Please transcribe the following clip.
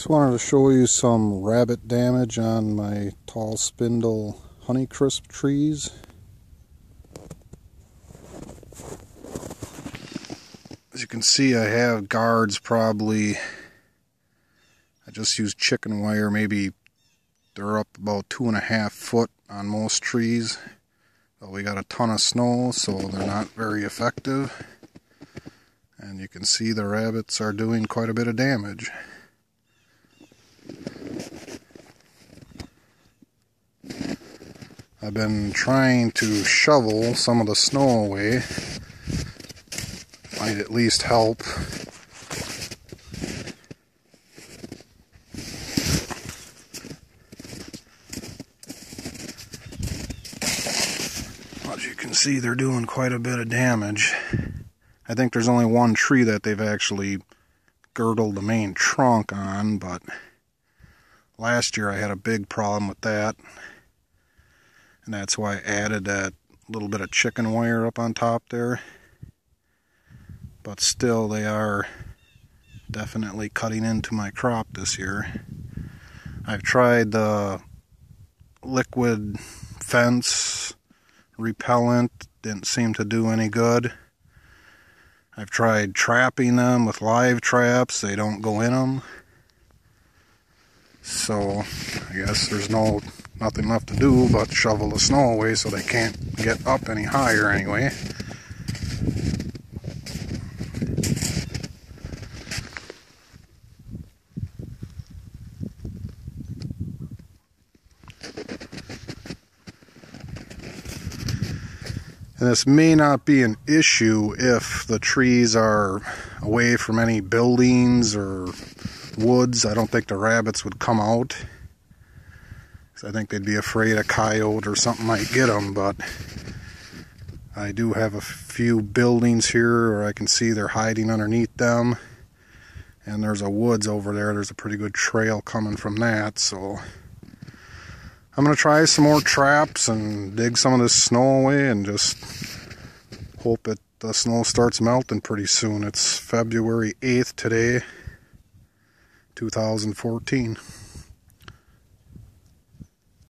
Just wanted to show you some rabbit damage on my tall spindle honeycrisp trees. As you can see I have guards probably, I just used chicken wire, maybe they're up about two and a half foot on most trees. But we got a ton of snow so they're not very effective. And you can see the rabbits are doing quite a bit of damage. I've been trying to shovel some of the snow away. Might at least help. As you can see, they're doing quite a bit of damage. I think there's only one tree that they've actually girdled the main trunk on, but last year I had a big problem with that and that's why I added that little bit of chicken wire up on top there. But still they are definitely cutting into my crop this year. I've tried the liquid fence repellent didn't seem to do any good. I've tried trapping them with live traps. They don't go in them so I guess there's no nothing left to do but shovel the snow away so they can't get up any higher anyway. And this may not be an issue if the trees are away from any buildings or woods. I don't think the rabbits would come out. I think they'd be afraid a coyote or something might get them, but I do have a few buildings here where I can see they're hiding underneath them. And there's a woods over there. There's a pretty good trail coming from that, so I'm going to try some more traps and dig some of this snow away and just hope that the snow starts melting pretty soon. It's February 8th today, 2014.